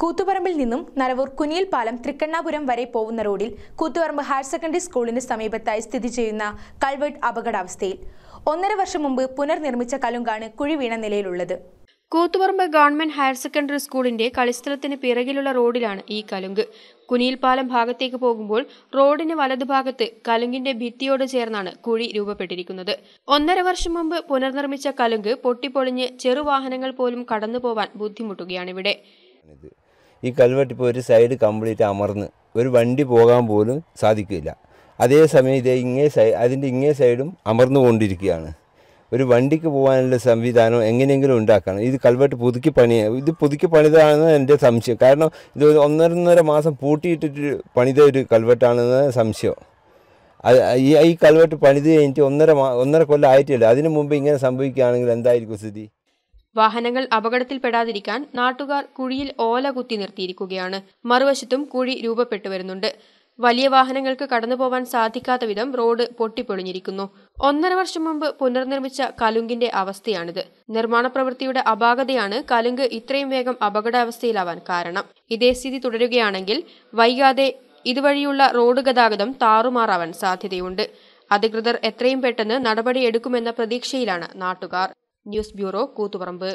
കൂത്തുപറമ്പിൽ നിന്നും നരവൂർ കുനിയിൽ പാലം തൃക്കണ്ണാപുരം വരെ പോകുന്ന റോഡിൽ കൂത്തുപറമ്പ് ഹയർ സെക്കൻഡറി സ്കൂളിന് സമീപത്തായി സ്ഥിതി ചെയ്യുന്ന കൾവേർട്ട് അപകടാവസ്ഥയിൽ ഒന്നര വർഷം മുമ്പ് പുനർനിർമ്മിച്ച കലുങ്കാണ് കുഴി വീണ നിലയിലുള്ളത്. കൂത്തുപറമ്പ് ഗവൺമെന്റ് ഹയർ സെക്കൻഡറി സ്കൂളിന്റെ കളിസ്ഥലത്തിന് പിറകിലുള്ള റോഡിലാണ് ഈ കലുങ്ക്. കുനിയിൽപാലം ഭാഗത്തേക്ക് പോകുമ്പോൾ റോഡിന് വലതുഭാഗത്ത് കലുങ്കിന്റെ ഭിത്തിയോട് ചേർന്നാണ് കുഴി രൂപപ്പെട്ടിരിക്കുന്നത്. ഒന്നര വർഷം മുമ്പ് പുനർനിർമ്മിച്ച കലുങ്ക് പൊട്ടിപ്പൊളിഞ്ഞ് ചെറുവാഹനങ്ങൾ പോലും കടന്നുപോവാൻ ബുദ്ധിമുട്ടുകയാണിവിടെ ഈ കൽവെട്ട് ഒരു സൈഡ് കംപ്ലീറ്റ് അമർന്ന് ഒരു വണ്ടി പോകാൻ പോലും സാധിക്കില്ല. അതേസമയം ഇത് ഇങ്ങേ സൈ അതിന്റെ ഇങ്ങേ സൈഡും അമർന്നു കൊണ്ടിരിക്കുകയാണ്. ഒരു വണ്ടിക്ക് പോകാനുള്ള സംവിധാനം എങ്ങനെയെങ്കിലും ഉണ്ടാക്കണം. ഇത് കൽവെട്ട് പുതുക്കി പണി ഇത് പുതുക്കി പണിതാണെന്ന് എന്റെ സംശയം. കാരണം ഇത് ഒന്നൊന്നര മാസം പൂട്ടിയിട്ടിട്ട് പണിത ഒരു കൽവെട്ടാണെന്ന് സംശയം. അത് ഈ കൽവെട്ട് പണിത് കഴിഞ്ഞിട്ട് ഒന്നര ഒന്നര കൊല്ലം ആയിട്ടില്ല. അതിനു മുമ്പ് ഇങ്ങനെ സംഭവിക്കുകയാണെങ്കിൽ എന്തായിരിക്കും സ്ഥിതി? വാഹനങ്ങൾ അപകടത്തിൽപ്പെടാതിരിക്കാൻ നാട്ടുകാർ കുഴിയിൽ ഓല കുത്തി നിർത്തിയിരിക്കുകയാണ്. മറുവശത്തും കുഴി രൂപപ്പെട്ടു വരുന്നുണ്ട്. വലിയ വാഹനങ്ങൾക്ക് കടന്നുപോകാൻ സാധിക്കാത്ത വിധം റോഡ് പൊട്ടിപ്പൊളിഞ്ഞിരിക്കുന്നു. ഒന്നര വർഷം മുമ്പ് പുനർനിർമ്മിച്ച കലുങ്കിന്റെ അവസ്ഥയാണിത്. നിർമ്മാണ പ്രവൃത്തിയുടെ അപാകതയാണ് കലുങ്ക് ഇത്രയും വേഗം അപകടാവസ്ഥയിലാവാൻ കാരണം. ഇതേ സ്ഥിതി തുടരുകയാണെങ്കിൽ വൈകാതെ ഇതുവഴിയുള്ള റോഡ് ഗതാഗതം താറുമാറാവാൻ സാധ്യതയുണ്ട്. അധികൃതർ എത്രയും പെട്ടെന്ന് നടപടിയെടുക്കുമെന്ന പ്രതീക്ഷയിലാണ് നാട്ടുകാർ. News bureau Koothuparamba